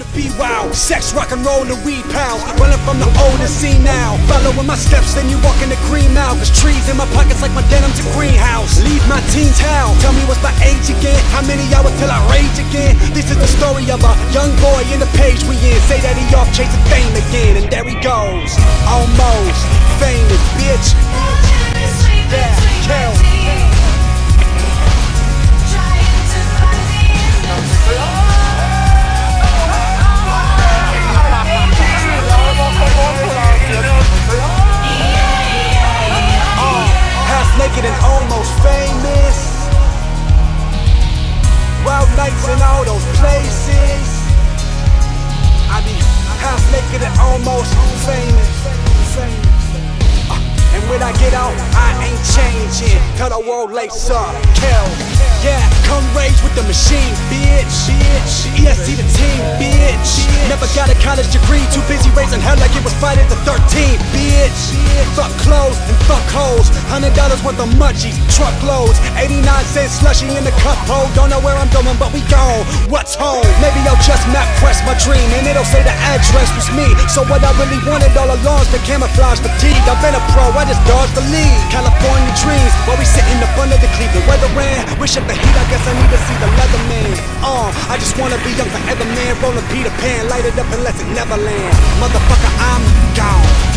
to be wild. Sex, rock and roll, and weed pals. Running from the old and see now. Following my steps, then you walk in the green. There's trees in my pockets like my denim's a greenhouse. Leave my teens how? Tell me what's my age again? How many hours till I rage again? This is the story of a young boy in the page we in. Say that he off chasing fame again, and there he goes. Almost famous, naked and almost famous. Wild nights in all those places. I be half naked and almost famous. Uh, and when I get out, I ain't changing. Tell the world lace up, kill. Yeah, come rage with the machine, bitch. EST the team, bitch. Never got a college degree, too busy raising hell like it was Friday the 13th, bitch. Fuck clothes hoes. Hundred dollars worth of munchies, truckloads. 89 cents slushy in the cup hole. Don't know where I'm going, but we gone. What's home? Maybe I'll just map press my dream, and it'll say the address was me. So what I really wanted all along's been camouflage fatigue. I've been a pro, I just dodged the lead. California dreams, while we sitting up under the Cleveland weather ran. Wish up the heat, I guess I need to see the Leatherman. Uh, I just wanna be young forever, man. Rolling Peter Pan, light it up and let it never land. Motherfucker, I'm gone.